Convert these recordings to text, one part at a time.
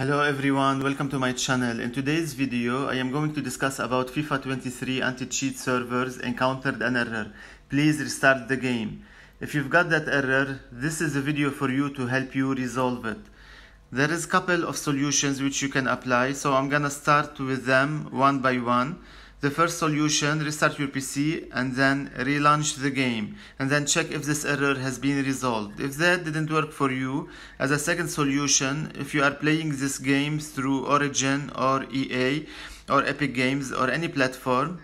Hello everyone, welcome to my channel. In today's video, I am going to discuss about FIFA 23 anti-cheat service encountered an error. Please restart the game. If you've got that error, this is a video for you to help you resolve it. There is a couple of solutions which you can apply, so I'm gonna start with them one by one. The first solution, restart your PC and then relaunch the game and then check if this error has been resolved. If that didn't work for you, as a second solution, if you are playing this game through Origin or EA or Epic Games or any platform,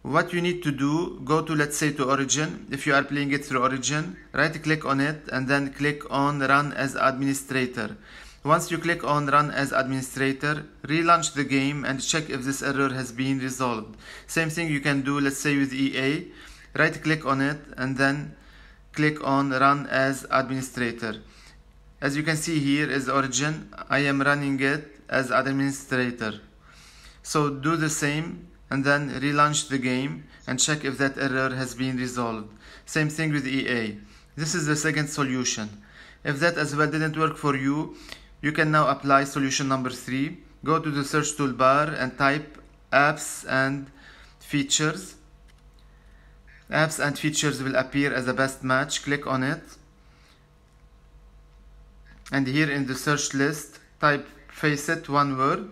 what you need to do, go to let's say to Origin, if you are playing it through Origin, right click on it and then click on run as administrator. Once you click on run as administrator, relaunch the game and check if this error has been resolved. Same thing you can do let's say with EA, right click on it and then click on run as administrator. As you can see here is origin, I am running it as administrator. So do the same and then relaunch the game and check if that error has been resolved. Same thing with EA. This is the second solution. If that as well didn't work for you, you can now apply solution number three. Go to the search toolbar and type apps and features. Apps and features will appear as a best match. Click on it. And here in the search list, type Faceit one word.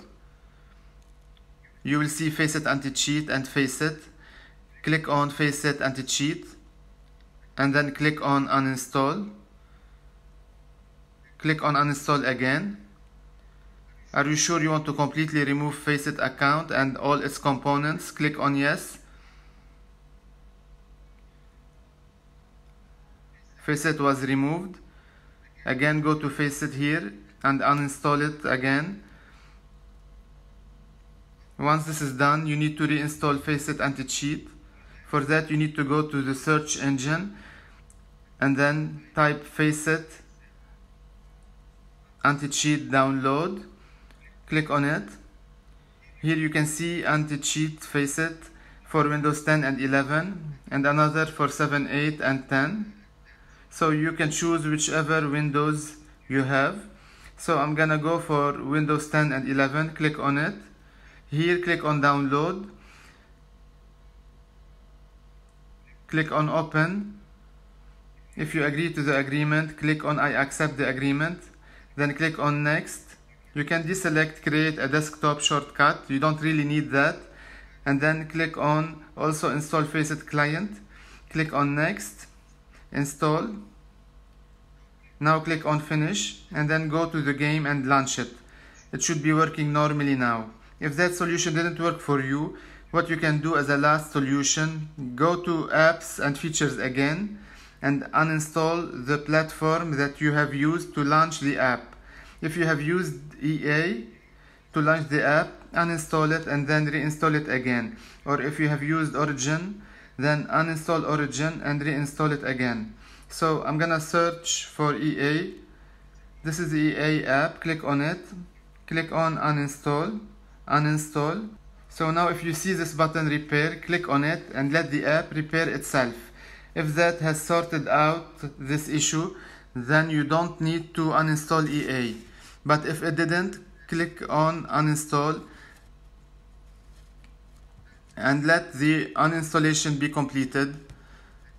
You will see Faceit anti-cheat and Faceit. Click on Faceit anti-cheat and then click on uninstall click on uninstall again. Are you sure you want to completely remove Faceit account and all its components? Click on yes. Faceit was removed. Again go to Faceit here and uninstall it again. Once this is done you need to reinstall Faceit anti-cheat for that you need to go to the search engine and then type Faceit anti-cheat download. Click on it. Here you can see anti-cheat Faceit for Windows 10 and 11 and another for 7 8 and 10 so you can choose whichever Windows you have. So I'm gonna go for Windows 10 and 11 click on it. Here click on download. Click on open. If you agree to the agreement click on I accept the agreement then click on next. You can deselect create a desktop shortcut. You don't really need that. And then click on also install Faceit client. Click on next. Install. Now click on finish and then go to the game and launch it. It should be working normally now. If that solution didn't work for you what you can do as a last solution go to apps and features again and uninstall the platform that you have used to launch the app. If you have used EA to launch the app, uninstall it and then reinstall it again. Or if you have used Origin, then uninstall Origin and reinstall it again. So I'm gonna search for EA. This is the EA app, click on it, click on uninstall, uninstall. So now if you see this button repair, click on it and let the app repair itself. If that has sorted out this issue, then you don't need to uninstall EA. But if it didn't, click on uninstall and let the uninstallation be completed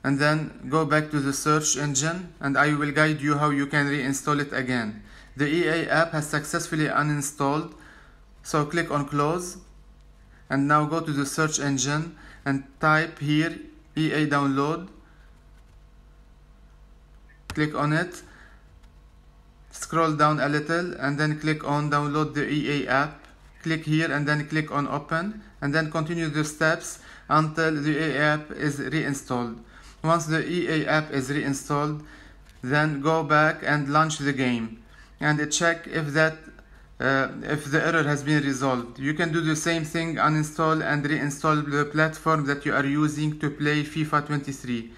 and then go back to the search engine and I will guide you how you can reinstall it again. The EA app has successfully uninstalled so click on close and now go to the search engine and type here EA download click on it scroll down a little and then click on download the EA app. Click here and then click on open and then continue the steps until the EA app is reinstalled. Once the EA app is reinstalled then go back and launch the game and check if that uh, if the error has been resolved. You can do the same thing, uninstall and reinstall the platform that you are using to play FIFA 23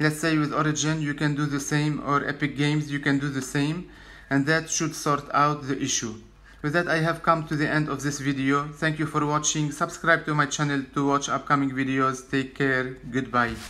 let's say with origin you can do the same or epic games you can do the same and that should sort out the issue. With that I have come to the end of this video. Thank you for watching. Subscribe to my channel to watch upcoming videos. Take care. Goodbye